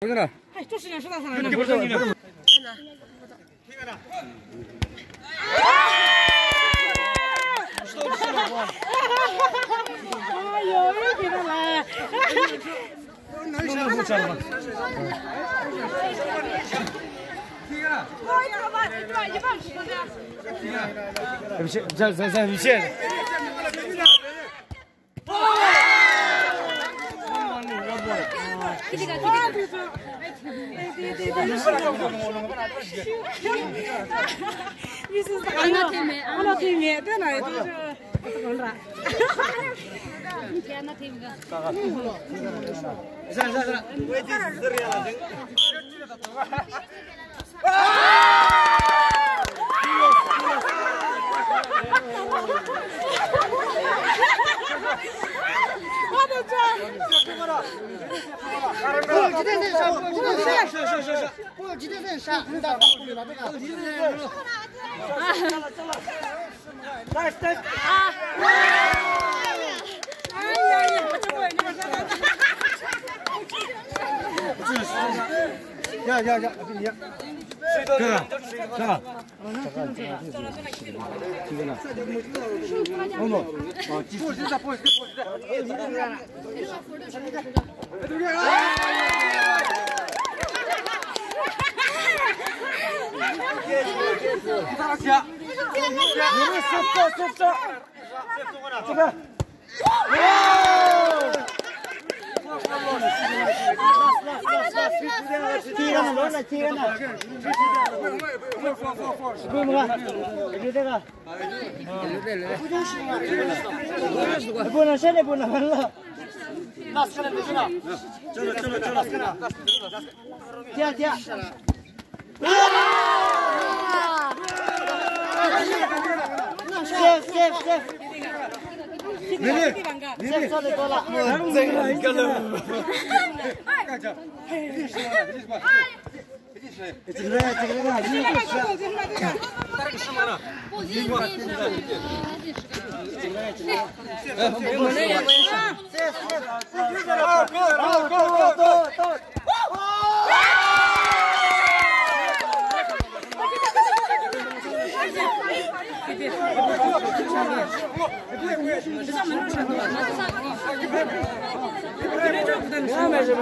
这个呢？哎，这时间是咋上来的？不是你的。哎呦，又给他来！能能不吃了吗？我一个把一半一半吃的。对 不起，这这这对不起。给这个，给这个。对对对对。你是？是不懂啥。你天那对面。上上上，我已经死了。我都这。不，几点人上？几点人？是是是是。不，几点人上？你咋不回来这个？几点人？来来。啊！哎呀呀！这不，你们看看。呀呀呀！你。这个，这个，这个，这个呢？红总，哦，不是的，不是的，不是的。你们是这这这，这个，哇！踢了，乱了，踢了。不用了，就这不能，现在不能了。那是了，那是了。这个，这个，这个，这个。踢踢。哇！谢谢谢。你你你做的多了，真的一个人。干着，你说的，你说。这个这个这个，你这上门上多，那就上。